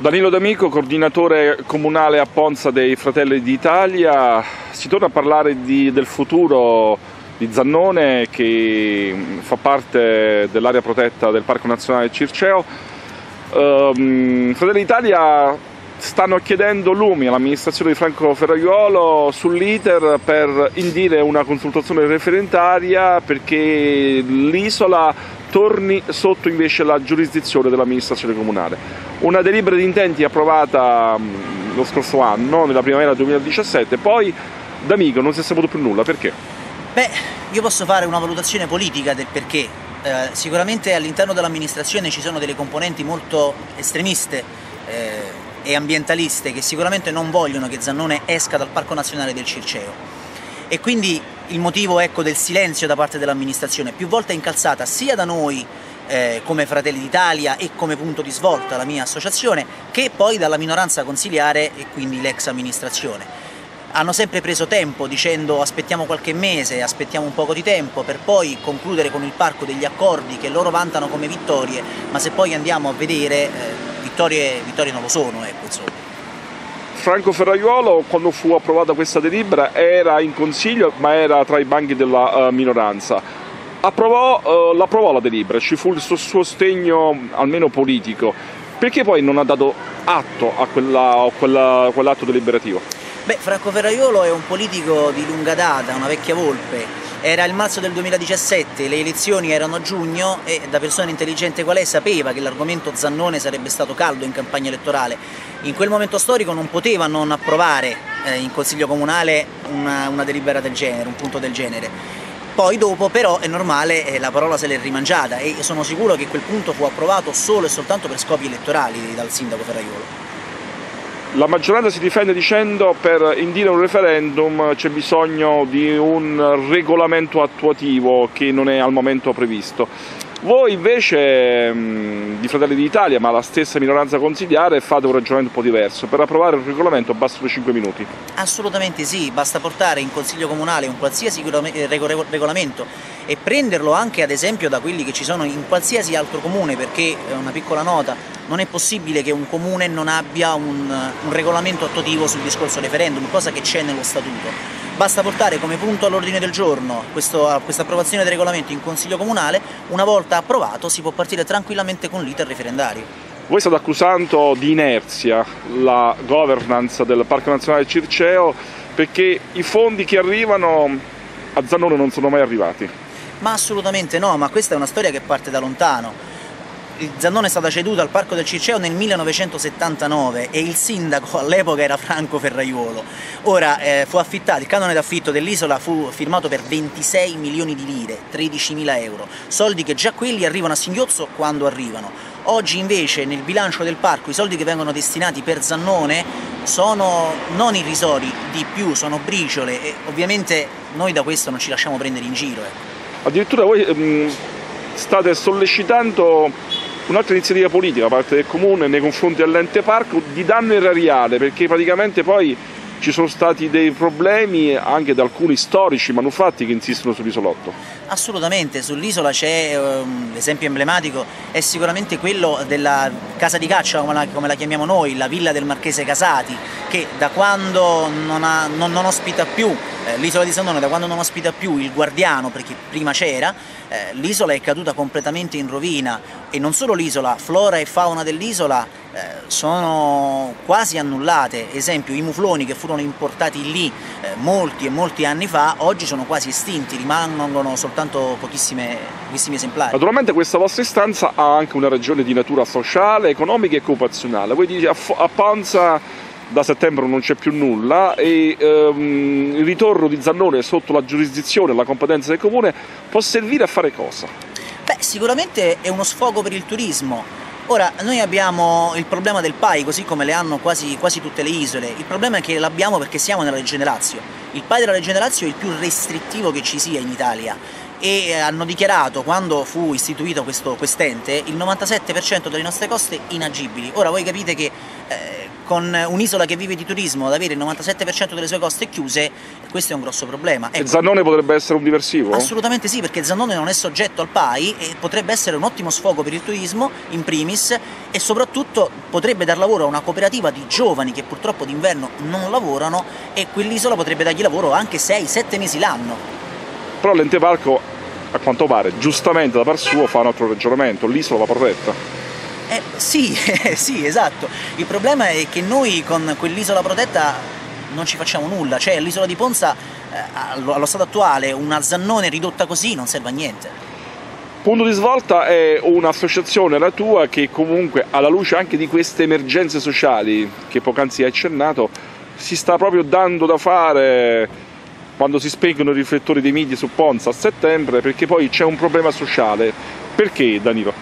Danilo D'Amico, coordinatore comunale a Ponza dei Fratelli d'Italia. Si torna a parlare di, del futuro di Zannone che fa parte dell'area protetta del Parco Nazionale Circeo. Um, Fratelli d'Italia stanno chiedendo lumi all'amministrazione di Franco Ferraiuolo sull'iter per indire una consultazione referentaria perché l'isola torni sotto invece la giurisdizione dell'amministrazione comunale. Una delibera di intenti approvata lo scorso anno, nella primavera 2017, poi D'Amico non si è saputo più nulla, perché? Beh, io posso fare una valutazione politica del perché. Eh, sicuramente all'interno dell'amministrazione ci sono delle componenti molto estremiste eh, e ambientaliste che sicuramente non vogliono che Zannone esca dal Parco Nazionale del Circeo e quindi il motivo ecco, del silenzio da parte dell'amministrazione, più volte incalzata sia da noi eh, come Fratelli d'Italia e come punto di svolta la mia associazione, che poi dalla minoranza consiliare e quindi l'ex amministrazione. Hanno sempre preso tempo dicendo aspettiamo qualche mese, aspettiamo un poco di tempo per poi concludere con il parco degli accordi che loro vantano come vittorie, ma se poi andiamo a vedere eh, vittorie, vittorie non lo sono, ecco insomma. Franco Ferraiuolo quando fu approvata questa delibera era in consiglio ma era tra i banchi della uh, minoranza. Approvò, uh, l'approvò la delibera, ci fu il suo sostegno almeno politico. Perché poi non ha dato atto a, quella, a quella, quell'atto deliberativo? Beh, Franco Ferraiuolo è un politico di lunga data, una vecchia volpe. Era il marzo del 2017, le elezioni erano a giugno e da persona intelligente qual è sapeva che l'argomento Zannone sarebbe stato caldo in campagna elettorale. In quel momento storico non poteva non approvare eh, in Consiglio Comunale una, una delibera del genere, un punto del genere. Poi dopo però è normale, eh, la parola se l'è rimangiata e sono sicuro che quel punto fu approvato solo e soltanto per scopi elettorali dal sindaco Ferraiolo. La maggioranza si difende dicendo che per indire un referendum c'è bisogno di un regolamento attuativo che non è al momento previsto. Voi invece di Fratelli d'Italia, ma la stessa minoranza consigliare, fate un ragionamento un po' diverso. Per approvare il regolamento bastano 5 minuti. Assolutamente sì, basta portare in Consiglio Comunale un qualsiasi regolamento e prenderlo anche ad esempio da quelli che ci sono in qualsiasi altro comune, perché, una piccola nota, non è possibile che un comune non abbia un, un regolamento attuativo sul discorso referendum, cosa che c'è nello statuto basta portare come punto all'ordine del giorno questa approvazione del regolamento in Consiglio Comunale, una volta approvato si può partire tranquillamente con l'iter referendario. Voi state accusando di inerzia la governance del Parco Nazionale Circeo perché i fondi che arrivano a Zannone non sono mai arrivati. Ma assolutamente no, ma questa è una storia che parte da lontano Zannone è stata ceduta al Parco del Circeo nel 1979 e il sindaco all'epoca era Franco Ferraiuolo. Ora eh, fu affittato, il canone d'affitto dell'isola fu firmato per 26 milioni di lire, 13 mila euro, soldi che già quelli arrivano a singhiozzo quando arrivano. Oggi invece nel bilancio del parco i soldi che vengono destinati per Zannone sono non irrisori, di più, sono briciole e ovviamente noi da questo non ci lasciamo prendere in giro. Eh. Addirittura voi ehm, state sollecitando un'altra iniziativa politica da parte del comune nei confronti dell'ente parco di danno erariale perché praticamente poi ci sono stati dei problemi anche da alcuni storici manufatti che insistono sull'isolotto. Assolutamente, sull'isola c'è um, l'esempio emblematico, è sicuramente quello della casa di caccia, come la, come la, chiamiamo noi, la villa del Marchese Casati, che da quando non, ha, non, non ospita più eh, l'isola di Sandone, da quando non ospita più il guardiano, perché prima c'era, eh, l'isola è caduta completamente in rovina e non solo l'isola, flora e fauna dell'isola eh, sono quasi annullate, esempio i mufloni che furono importati lì eh, molti e molti anni fa, oggi sono quasi estinti, rimangono soltanto pochissimi esemplari. Naturalmente questa vostra istanza ha anche una ragione di natura sociale, economica e occupazionale, voi dite a, a Ponza da settembre non c'è più nulla e ehm, il ritorno di Zannone sotto la giurisdizione e la competenza del comune può servire a fare cosa? Beh, sicuramente è uno sfogo per il turismo. Ora, noi abbiamo il problema del PAI, così come le hanno quasi, quasi tutte le isole. Il problema è che l'abbiamo perché siamo nella Regione Lazio. Il PAI della Regione Lazio è il più restrittivo che ci sia in Italia e hanno dichiarato quando fu istituito questo quest'ente il 97% delle nostre coste inagibili. Ora voi capite che eh, con un'isola che vive di turismo ad avere il 97% delle sue coste chiuse, questo è un grosso problema. Ecco, e Zannone potrebbe essere un diversivo? Assolutamente sì, perché Zannone non è soggetto al PAI e potrebbe essere un ottimo sfogo per il turismo, in primis, e soprattutto potrebbe dar lavoro a una cooperativa di giovani che purtroppo d'inverno non lavorano e quell'isola potrebbe dargli lavoro anche 6-7 mesi l'anno. Però l'ente a quanto pare, giustamente da par suo fa un altro ragionamento, l'isola va protetta. Eh, sì, sì, esatto. Il problema è che noi con quell'isola protetta non ci facciamo nulla, cioè l'isola di Ponza eh, allo stato attuale una zannone ridotta così non serve a niente. Punto di svolta è un'associazione, la tua, che comunque alla luce anche di queste emergenze sociali che poc'anzi hai accennato, si sta proprio dando da fare quando si spengono i riflettori dei media su Ponza a settembre, perché poi c'è un problema sociale. Perché Danilo?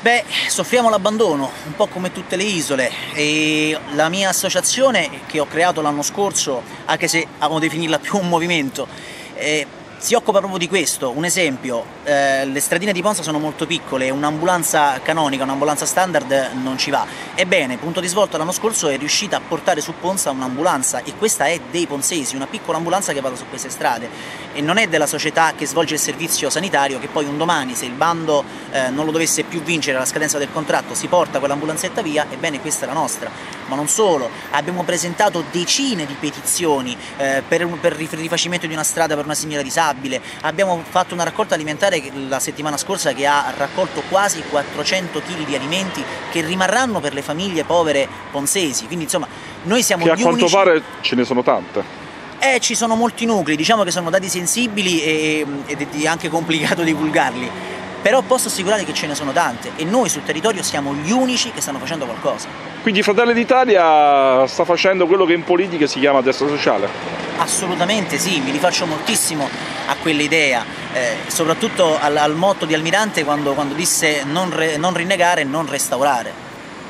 Beh, soffriamo l'abbandono, un po' come tutte le isole e la mia associazione che ho creato l'anno scorso, anche se amo definirla più un movimento, eh, si occupa proprio di questo. Un esempio, eh, le stradine di Ponza sono molto piccole, un'ambulanza canonica, un'ambulanza standard non ci va. Ebbene, punto di svolta l'anno scorso è riuscita a portare su Ponza un'ambulanza e questa è dei ponzesi, una piccola ambulanza che va su queste strade e non è della società che svolge il servizio sanitario che poi un domani se il bando eh, non lo dovesse più vincere alla scadenza del contratto si porta quell'ambulanzetta via, ebbene questa è la nostra. Ma non solo, abbiamo presentato decine di petizioni eh, per, per il rifacimento di una strada per una signora disabile disabile, abbiamo fatto una raccolta alimentare la settimana scorsa che ha raccolto quasi 400 kg di alimenti che rimarranno per le famiglie povere ponsesi, quindi insomma noi siamo che a quanto unici... pare ce ne sono tante. Eh, ci sono molti nuclei, diciamo che sono dati sensibili e, ed è anche complicato divulgarli, però posso assicurare che ce ne sono tante e noi sul territorio siamo gli unici che stanno facendo qualcosa. Quindi Fratelli d'Italia sta facendo quello che in politica si chiama destra sociale? Assolutamente sì, mi rifaccio moltissimo a quell'idea, eh, soprattutto al, al, motto di Almirante quando, quando disse non, re, non rinnegare non restaurare.